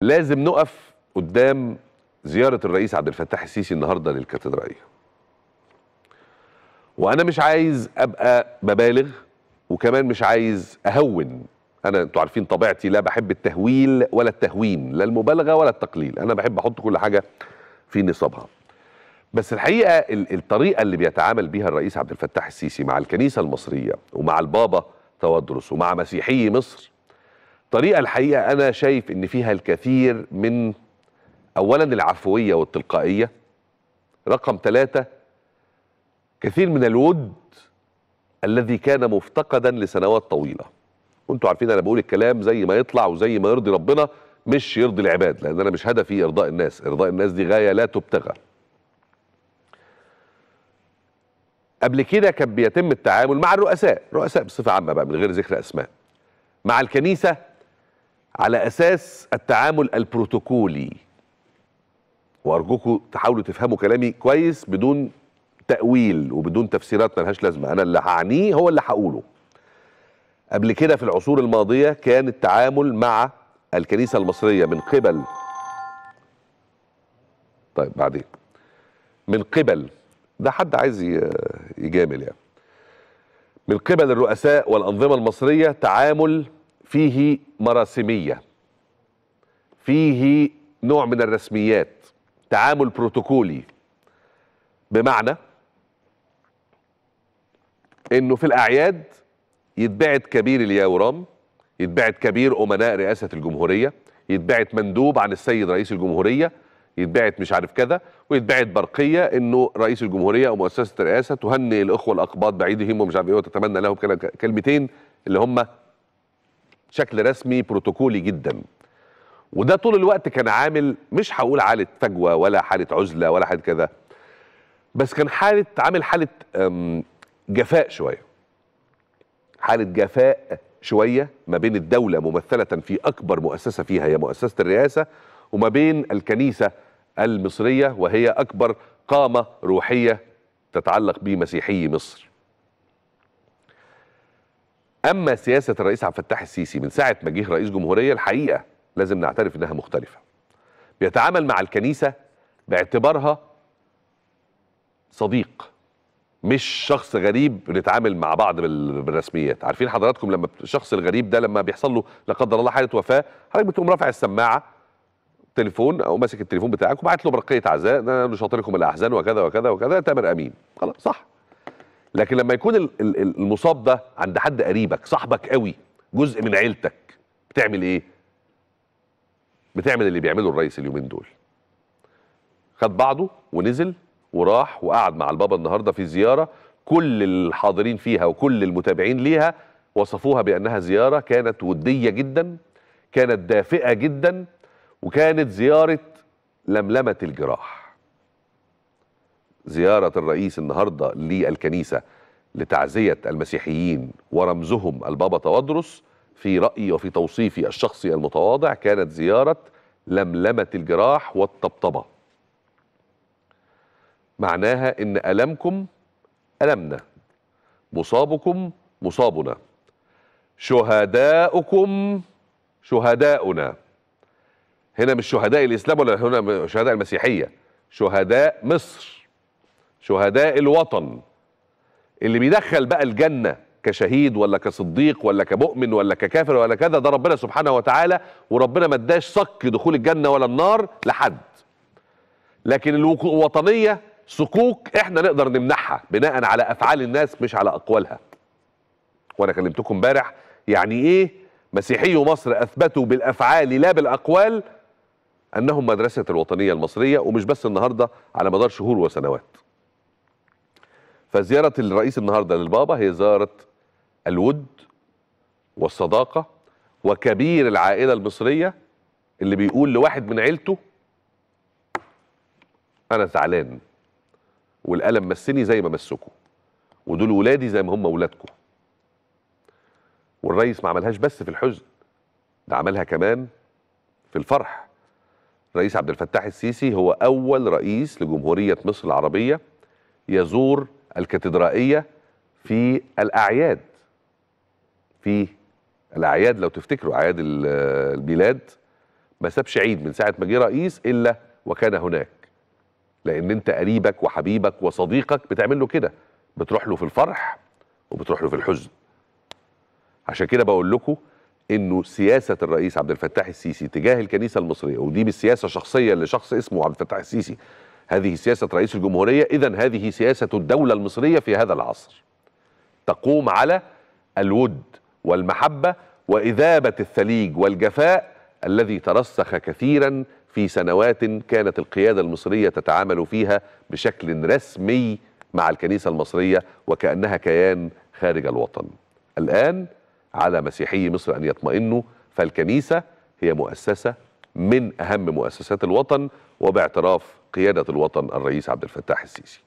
لازم نقف قدام زيارة الرئيس عبد الفتاح السيسي النهارده للكاتدرائية. وأنا مش عايز أبقى ببالغ وكمان مش عايز أهون، أنا أنتوا عارفين طبيعتي لا بحب التهويل ولا التهوين، لا المبالغة ولا التقليل، أنا بحب أحط كل حاجة في نصابها. بس الحقيقة ال- الطريقة اللي بيتعامل بيها الرئيس عبد الفتاح السيسي مع الكنيسة المصرية ومع البابا تودرس ومع مسيحي مصر طريقة الحقيقة أنا شايف إن فيها الكثير من أولا العفوية والتلقائية رقم ثلاثة كثير من الود الذي كان مفتقدا لسنوات طويلة. وأنتوا عارفين أنا بقول الكلام زي ما يطلع وزي ما يرضي ربنا مش يرضي العباد لأن أنا مش هدفي إرضاء الناس. إرضاء الناس دي غاية لا تبتغى. قبل كده كان بيتم التعامل مع الرؤساء رؤساء بصفة عامة بقى من غير ذكر أسماء مع الكنيسة على أساس التعامل البروتوكولي. وأرجوكم تحاولوا تفهموا كلامي كويس بدون تأويل وبدون تفسيرات ملهاش لازمة. أنا اللي هعنيه هو اللي هقوله. قبل كده في العصور الماضية كان التعامل مع الكنيسة المصرية من قبل. طيب بعدين. من قبل. ده حد عايز يجامل يعني. من قبل الرؤساء والأنظمة المصرية تعامل فيه مراسمية فيه نوع من الرسميات تعامل بروتوكولي. بمعنى إنه في الأعياد يتبعت كبير الياورام يتبعت كبير أمناء رئاسة الجمهورية يتبعت مندوب عن السيد رئيس الجمهورية يتبعت مش عارف كذا ويتبعت برقية إنه رئيس الجمهورية أو مؤسسه الرئاسة تهنئ الإخوة الأقباط بعيدهم ومش عارف إيه وتتمنى لهم كلمتين اللي هم شكل رسمي بروتوكولي جدا وده طول الوقت كان عامل مش هقول حالة فجوة ولا حالة عزلة ولا حالة كذا بس كان حالة عامل حالة جفاء شوية حالة جفاء شوية ما بين الدولة ممثلة في أكبر مؤسسة فيها هي مؤسسة الرئاسة وما بين الكنيسة المصرية وهي أكبر قامة روحية تتعلق بمسيحي مصر. أما سياسة الرئيس عبد الفتاح السيسي من ساعة ما جه رئيس جمهورية الحقيقة لازم نعترف إنها مختلفة. بيتعامل مع الكنيسة باعتبارها صديق مش شخص غريب بنتعامل مع بعض بال- بالرسميات. عارفين حضراتكم لما الشخص الغريب ده لما بيحصل له لا قدر الله حالة وفاة حضرتك بتقوم رافع السماعة تليفون أو ماسك التليفون بتاعك وبعت له برقية عزاء نشاطركم الأحزان وكذا وكذا وكذا تامر أمين. خلاص صح. لكن لما يكون ال- ال- ال- المصاب ده عند حد قريبك صاحبك قوي جزء من عيلتك بتعمل إيه؟ بتعمل اللي بيعمله الرئيس اليومين دول. خد بعضه ونزل وراح وقعد مع البابا النهارده في زيارة كل الحاضرين فيها وكل المتابعين ليها وصفوها بأنها زيارة كانت ودية جدا كانت دافئة جدا وكانت زيارة لملمة الجراح. زيارة الرئيس النهارده للكنيسة لتعزية المسيحيين ورمزهم البابا تودرس في رايي وفي توصيفي الشخصي المتواضع كانت زيارة لملمة الجراح والطبطبة. معناها إن ألمكم ألمنا مصابكم مصابنا شهداؤكم شهداؤنا. هنا مش شهداء الإسلام ولا هنا شهداء المسيحية شهداء مصر. شهداء الوطن اللي بيدخل بقى الجنة كشهيد ولا كصديق ولا كمؤمن ولا ككافر ولا كذا ده ربنا سبحانه وتعالى وربنا ما اداش صك دخول الجنة ولا النار لحد. لكن الوطنية صكوك إحنا نقدر نمنعها بناء على أفعال الناس مش على أقوالها. وأنا كلمتكم امبارح يعني إيه؟ مسيحي مصر أثبتوا بالأفعال لا بالأقوال أنهم مدرسة الوطنية المصرية ومش بس النهارده على مدار شهور وسنوات. فزيارة الرئيس النهارده للبابا هي زيارة الود والصداقة وكبير العائلة المصرية اللي بيقول لواحد من عيلته أنا زعلان والألم مسني زي ما مسكوا ودول ولادي زي ما هم ولادكم والرئيس ما عملهاش بس في الحزن ده عملها كمان في الفرح. الرئيس عبد الفتاح السيسي هو أول رئيس لجمهورية مصر العربية يزور الكاتدرائية في الأعياد. في الأعياد لو تفتكروا أعياد ال- البلاد ما سابش عيد من ساعة ما جه رئيس إلا وكان هناك. لأن أنت قريبك وحبيبك وصديقك بتعمل له كده. بتروح له في الفرح وبتروح له في الحزن. عشان كده بقول لكم إنه سياسة الرئيس عبد الفتاح السيسي تجاه الكنيسة المصرية ودي مش سياسه شخصيه لشخص اسمه عبد الفتاح السيسي هذه سياسة رئيس الجمهورية اذا هذه سياسة الدولة المصرية في هذا العصر تقوم على الود والمحبة وإذابة الثليج والجفاء الذي ترسخ كثيرا في سنوات كانت القيادة المصرية تتعامل فيها بشكل رسمي مع الكنيسة المصرية وكأنها كيان خارج الوطن. الآن على مسيحي مصر أن يطمئنوا فالكنيسة هي مؤسسة من أهم مؤسسات الوطن وباعتراف قيادة الوطن الرئيس عبد الفتاح السيسي.